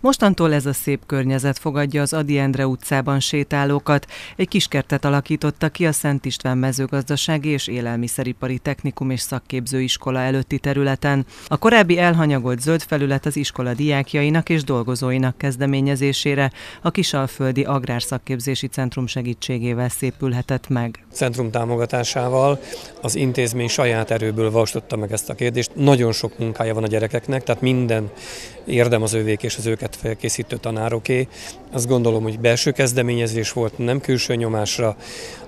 Mostantól ez a szép környezet fogadja az Adi Endre utcában sétálókat. Egy kiskertet alakította ki a Szent István mezőgazdasági és élelmiszeripari technikum és szakképzőiskola előtti területen. A korábbi elhanyagolt zöld felület az iskola diákjainak és dolgozóinak kezdeményezésére a Kisalföldi Agrárszakképzési Centrum segítségével szépülhetett meg. Centrum támogatásával az intézmény saját erőből vastotta meg ezt a kérdést. Nagyon sok munkája van a gyerekeknek, tehát minden érdem az övék és az őket őket felkészítő tanároké. Azt gondolom, hogy belső kezdeményezés volt, nem külső nyomásra.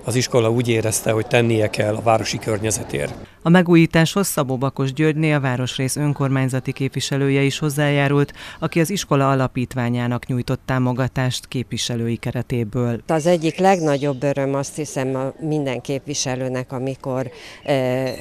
Az iskola úgy érezte, hogy tennie kell a városi környezetért. A megújításhoz Szabó Bakos Györgyné, a városrész önkormányzati képviselője is hozzájárult, aki az iskola alapítványának nyújtott támogatást képviselői keretéből. Az egyik legnagyobb öröm azt hiszem a minden képviselőnek, amikor eh,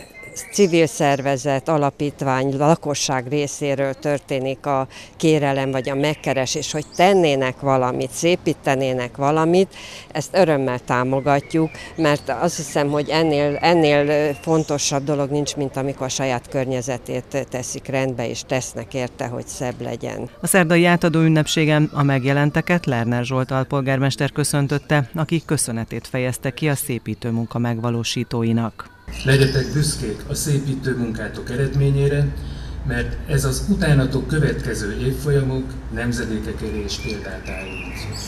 civil szervezet, alapítvány, lakosság részéről történik a kérelem vagy a megkeresés, hogy tennének valamit, szépítenének valamit, ezt örömmel támogatjuk, mert azt hiszem, hogy ennél, ennél fontosabb dolog nincs, mint amikor a saját környezetét teszik rendbe, és tesznek érte, hogy szebb legyen. A szerdai átadó ünnepségen a megjelenteket Lerner Zsolt alpolgármester köszöntötte, aki köszönetét fejezte ki a szépítő munka megvalósítóinak. Legyetek büszkék a szépítő munkátok eredményére, mert ez az utánatok következő évfolyamok nemzedékek elé is példát állít.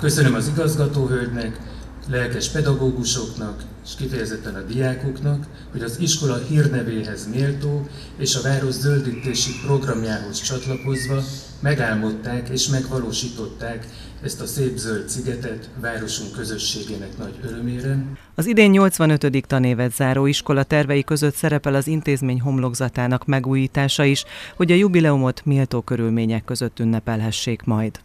Köszönöm az igazgatóhölgynek, lelkes pedagógusoknak és kifejezetten a diákoknak, hogy az iskola hírnevéhez méltó és a város zöldítési programjához csatlakozva megálmodták és megvalósították ezt a szép zöld szigetet városunk közösségének nagy örömére. Az idén 85. tanévet záró iskola tervei között szerepel az intézmény homlokzatának megújítása is, hogy a jubileumot méltó körülmények között ünnepelhessék majd.